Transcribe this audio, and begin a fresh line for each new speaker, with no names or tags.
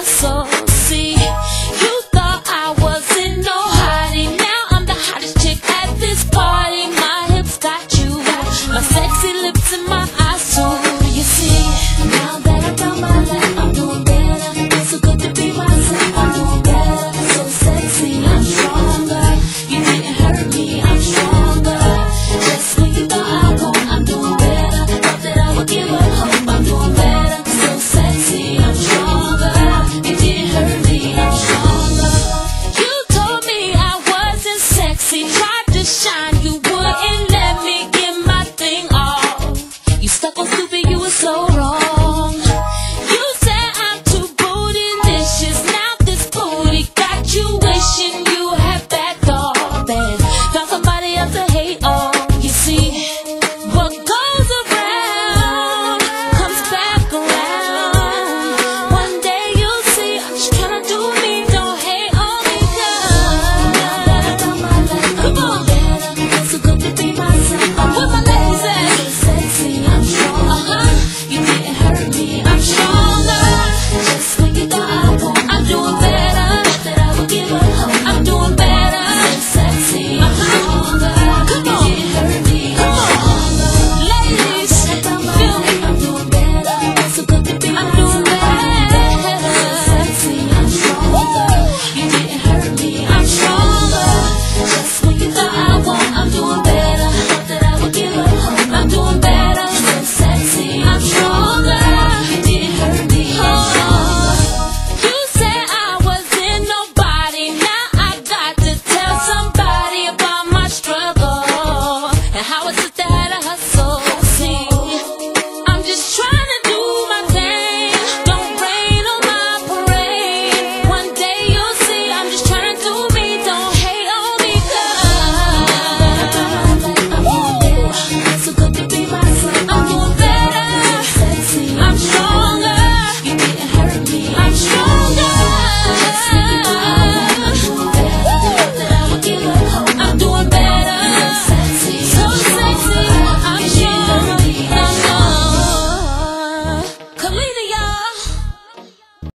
was just. See, you thought I wasn't no hottie. Now I'm the hottest chick at this party. My hips got you, my sexy lips and my.